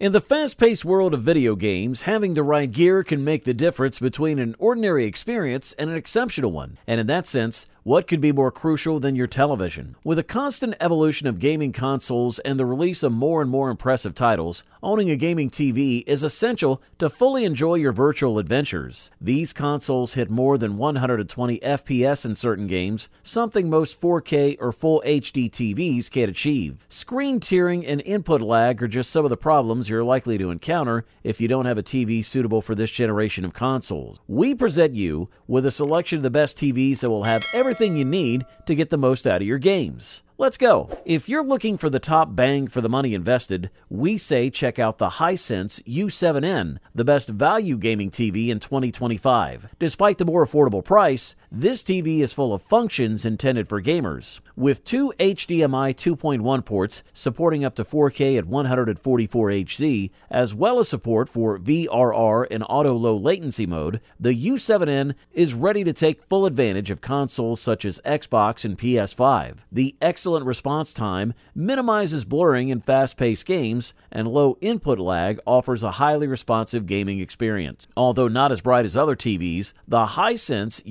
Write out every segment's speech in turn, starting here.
In the fast paced world of video games, having the right gear can make the difference between an ordinary experience and an exceptional one. And in that sense, what could be more crucial than your television? With a constant evolution of gaming consoles and the release of more and more impressive titles, owning a gaming TV is essential to fully enjoy your virtual adventures. These consoles hit more than 120 FPS in certain games, something most 4K or full HD TVs can't achieve. Screen tearing and input lag are just some of the problems you're likely to encounter if you don't have a TV suitable for this generation of consoles. We present you with a selection of the best TVs that will have everything everything you need to get the most out of your games. Let's go. If you're looking for the top bang for the money invested, we say check out the Hisense U7N, the best value gaming TV in 2025. Despite the more affordable price, this TV is full of functions intended for gamers. With two HDMI 2.1 ports supporting up to 4K at 144Hz, as well as support for VRR and auto low latency mode, the U7N is ready to take full advantage of consoles such as Xbox and PS5. The excellent response time, minimizes blurring in fast paced games, and low input lag offers a highly responsive gaming experience. Although not as bright as other TVs, the Hisense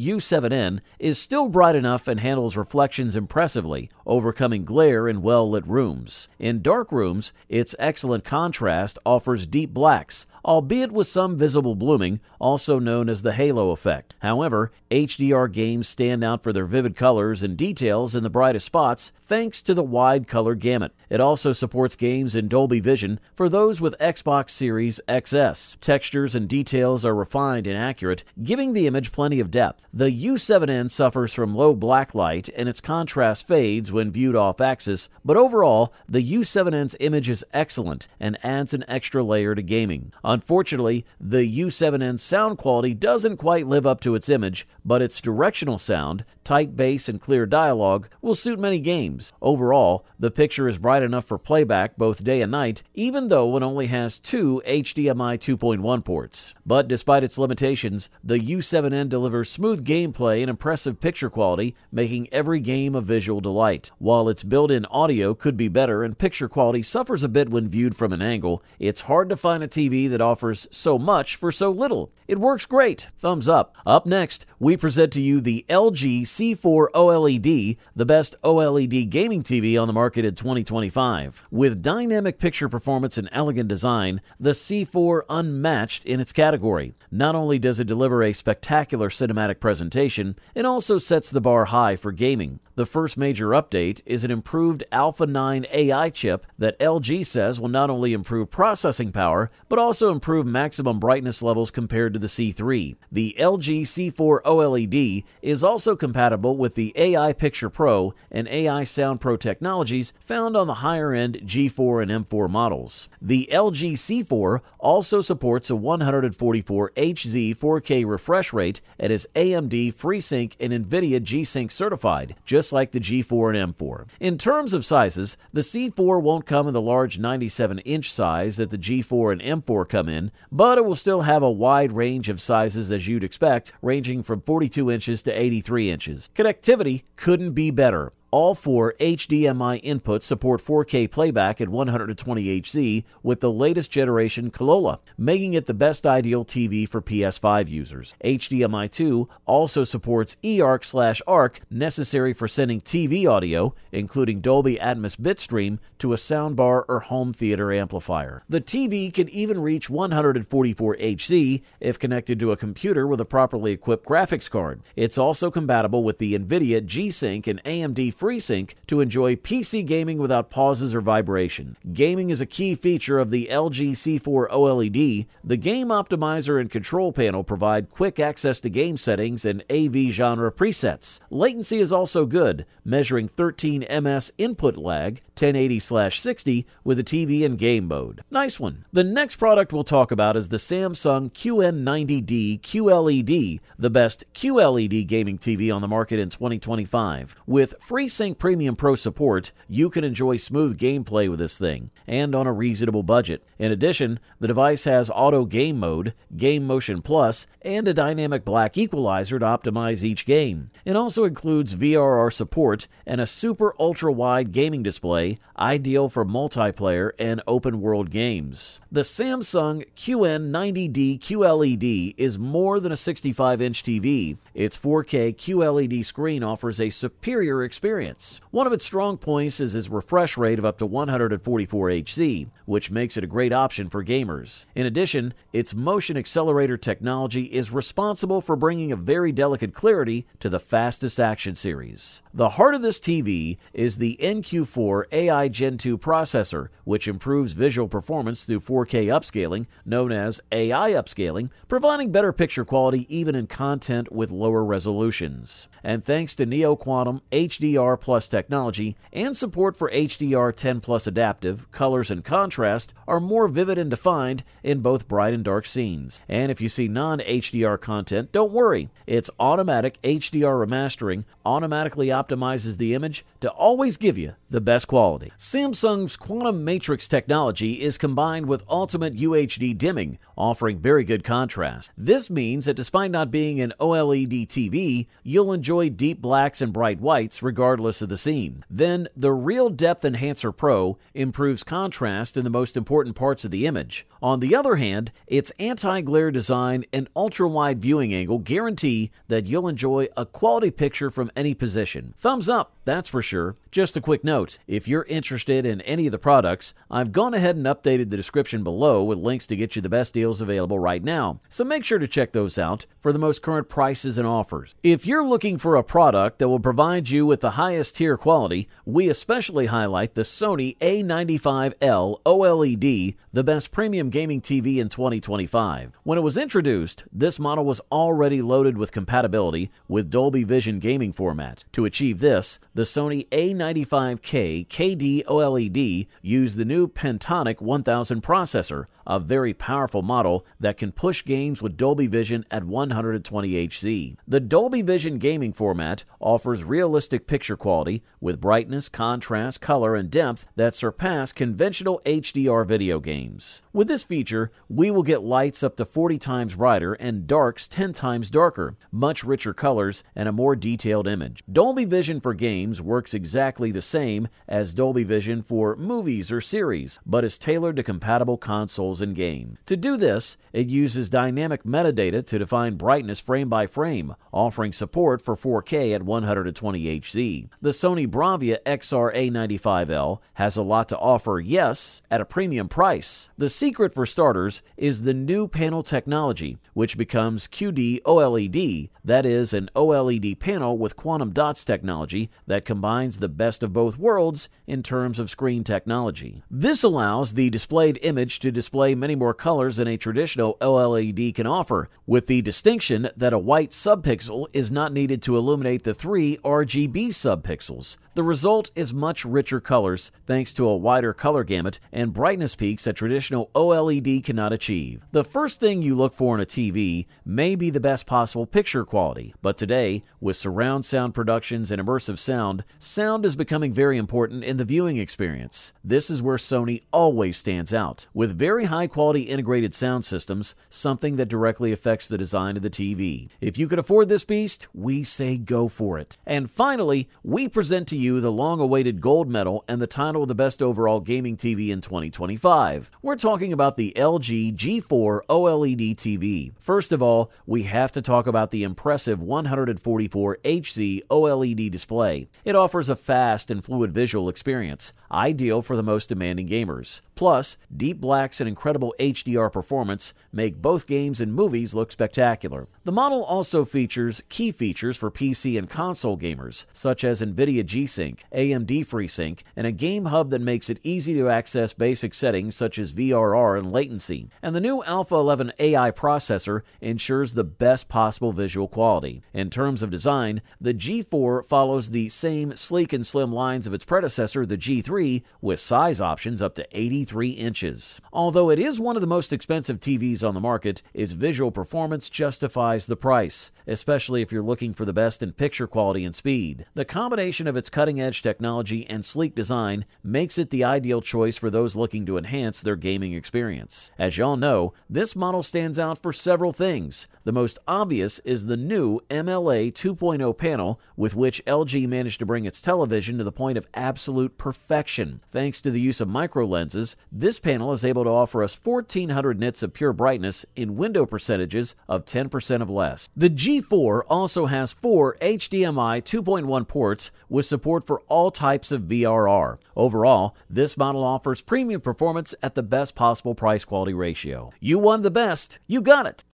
U7N is still bright enough and handles reflections impressively, overcoming glare in well lit rooms. In dark rooms, its excellent contrast offers deep blacks, albeit with some visible blooming, also known as the halo effect. However, HDR games stand out for their vivid colors and details in the brightest spots thanks to the wide color gamut. It also supports games in Dolby Vision for those with Xbox Series XS. Textures and details are refined and accurate, giving the image plenty of depth. The U7N suffers from low black light and its contrast fades when viewed off axis, but overall, the U7N's image is excellent and adds an extra layer to gaming. Unfortunately, the U7N's sound quality doesn't quite live up to its image, but its directional sound, tight bass, and clear dialogue will suit many games. Overall, the picture is bright enough for playback both day and night, even though it only has two HDMI 2.1 ports. But despite its limitations, the U7N delivers smooth gameplay and impressive picture quality, making every game a visual delight. While its built in audio could be better and picture quality suffers a bit when viewed from an angle, it's hard to find a TV that offers so much for so little. It works great. Thumbs up. Up next, we present to you the LG C4 OLED, the best OLED gaming TV on the market in 2025. With dynamic picture performance and elegant design, the C4 unmatched in its category. Not only does it deliver a spectacular cinematic presentation, it also sets the bar high for gaming. The first major update is an improved Alpha 9 AI chip that LG says will not only improve processing power, but also improve maximum brightness levels compared to the C3. The LG C4 OLED is also compatible with the AI Picture Pro and AI Sound Pro technologies found on the higher end G4 and M4 models. The LG C4 also supports a 144 Hz 4K refresh rate and is AMD FreeSync and NVIDIA G Sync certified, just just like the G4 and M4. In terms of sizes, the C4 won't come in the large 97 inch size that the G4 and M4 come in, but it will still have a wide range of sizes as you'd expect, ranging from 42 inches to 83 inches. Connectivity couldn't be better. All four HDMI inputs support 4K playback at 120Hz with the latest generation Kolola, making it the best ideal TV for PS5 users. HDMI 2 also supports eARC/ARC necessary for sending TV audio, including Dolby Atmos bitstream, to a soundbar or home theater amplifier. The TV can even reach 144Hz if connected to a computer with a properly equipped graphics card. It's also compatible with the NVIDIA G-Sync and AMD FreeSync to enjoy PC gaming without pauses or vibration. Gaming is a key feature of the LG C4 OLED. The Game Optimizer and Control Panel provide quick access to game settings and AV genre presets. Latency is also good, measuring 13 ms input lag, 1080/60 with a TV and game mode. Nice one. The next product we'll talk about is the Samsung QN90D QLED, the best QLED gaming TV on the market in 2025. With free FreeSync Premium Pro support, you can enjoy smooth gameplay with this thing, and on a reasonable budget. In addition, the device has auto game mode, game motion plus, and a dynamic black equalizer to optimize each game. It also includes VRR support and a super ultra wide gaming display, ideal for multiplayer and open world games. The Samsung QN90D QLED is more than a 65 inch TV. Its 4K QLED screen offers a superior experience. One of its strong points is its refresh rate of up to 144 Hz, which makes it a great option for gamers. In addition, its motion accelerator technology is responsible for bringing a very delicate clarity to the fastest action series. The heart of this TV is the NQ4 AI Gen 2 processor, which improves visual performance through 4K upscaling, known as AI upscaling, providing better picture quality even in content with lower resolutions. And thanks to Neo Quantum HDR Plus technology and support for HDR 10 Plus adaptive, colors and contrast are more vivid and defined in both bright and dark scenes. And if you see non HDR content, don't worry. Its automatic HDR remastering automatically optimizes the image to always give you the best quality. Samsung's Quantum Matrix technology is combined with Ultimate UHD dimming, offering very good contrast. This means that despite not being an OLED TV, you'll enjoy deep blacks and bright whites regardless of the scene. Then, the Real Depth Enhancer Pro improves contrast in the most important parts of the image. On the other hand, its anti glare design and ultra wide viewing angle guarantee that you'll enjoy a quality picture from any position. Thumbs up, that's for sure. Just a quick note if you're interested in any of the products, I've gone ahead and updated the description below with links to get you the best deals available right now, so make sure to check those out for the most current prices and offers. If you're looking for a product that will provide you with the highest tier quality, we especially highlight the Sony A95L OLED, the best premium gaming TV in 2025. When it was introduced, this model was already loaded with compatibility with Dolby Vision gaming format. To achieve this, the Sony A95K KD OLED used the new Pentonic 1000 processor, a very powerful model that can push games with Dolby Vision at 120 Hz. The Dolby Vision gaming format offers realistic picture quality with brightness, contrast, color, and depth that surpass conventional HDR video games. With this feature, we will get lights up to 40 times brighter and darks 10 times darker, much richer colors, and a more detailed image. Dolby Vision for games works exactly the same as Dolby Vision for movies or series, but is tailored to compatible consoles and game. To do this, it uses dynamic metadata to define brightness frame by frame, offering support for 4K at 120 Hz. The Sony Bravia XR-A95L has a lot to offer, yes, at a premium price. The secret for starters is the new panel technology, which becomes QD OLED, that is, an OLED panel with quantum dots technology that combines the best of both worlds in terms of screen technology. This allows the displayed image to display many more colors than a traditional OLED can offer, with the distinction that a white subpixel is not needed to illuminate the three RGB subpixels. The result is much richer colors thanks to a wider color gamut and brightness peaks that traditional OLED cannot achieve. The first thing you look for in a TV may be the best possible picture quality, but today, with surround sound productions and immersive sound, sound is becoming very important in the viewing experience. This is where Sony always stands out, with very high quality integrated sound systems, something that directly affects the design of the TV. If you can afford this beast, we say go for it. And finally, we present to you you the long awaited gold medal and the title of the best overall gaming TV in 2025. We're talking about the LG G4 OLED TV. First of all, we have to talk about the impressive 144 Hz OLED display. It offers a fast and fluid visual experience, ideal for the most demanding gamers. Plus, deep blacks and incredible HDR performance make both games and movies look spectacular. The model also features key features for PC and console gamers, such as NVIDIA G-Sync, AMD FreeSync, and a game hub that makes it easy to access basic settings such as VRR and latency. And the new Alpha 11 AI processor ensures the best possible visual quality. In terms of design, the G4 follows the same sleek and slim lines of its predecessor, the G3, with size options up to 83 inches. Although it is one of the most expensive TVs on the market, its visual performance justifies the price, especially if you're looking for the best in picture quality and speed. The combination of its cutting edge technology and sleek design makes it the ideal choice for those looking to enhance their gaming experience. As y'all know, this model stands out for several things. The most obvious is the new MLA 2.0 panel, with which LG managed to bring its television to the point of absolute perfection. Thanks to the use of micro lenses, this panel is able to offer us 1400 nits of pure brightness in window percentages of 10% of less. The G4 also has four HDMI 2.1 ports with support for all types of VRR. Overall, this model offers premium performance at the best possible price quality ratio. You won the best, you got it.